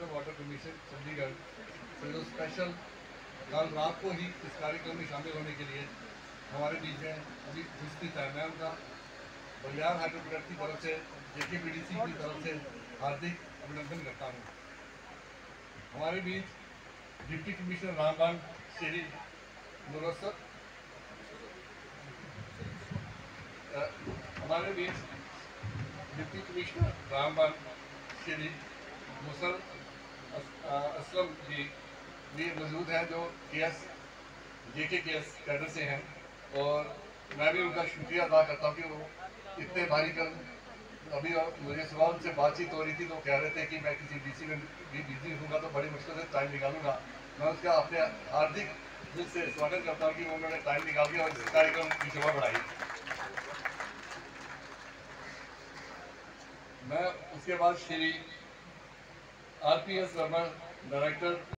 Central water commission Chandigarh से जो special कल रात को ही इस कार्यक्रम में शामिल होने के लिए हमारे बीच में अभी उपस्थित है। मैं उनका बलियार हाइड्रो प्रोजेक्ट की तरफ़ से जेके पी की तरफ़ से हार्दिक अभिनंदन करता हूँ। हमारे बीच डिप्टी कमिश्नर रामबान श्री मुरसर हमारे बीच डिप्टी कमिश्नर रामबान श्री मुसल असलम जी भी मौजूद हैं जो के एस जे के एस कैडर से हैं और मैं भी उनका शुक्रिया अदा करता हूँ कि वो इतने भारी कर अभी मुझे सुबह उनसे बातचीत हो रही थी तो कह रहे थे कि मैं किसी डीसी में भी बिज़ी हूँगा तो बड़ी मुश्किल से टाइम निकालूँगा। मैं उसका अपने हार्दिक दिल से स्वागत करता हूँ कि उन्होंने टाइम निकाल के और कार्यक्रम की शोभा बढ़ाई। मैं उसके बाद श्री RPS Raman, Director.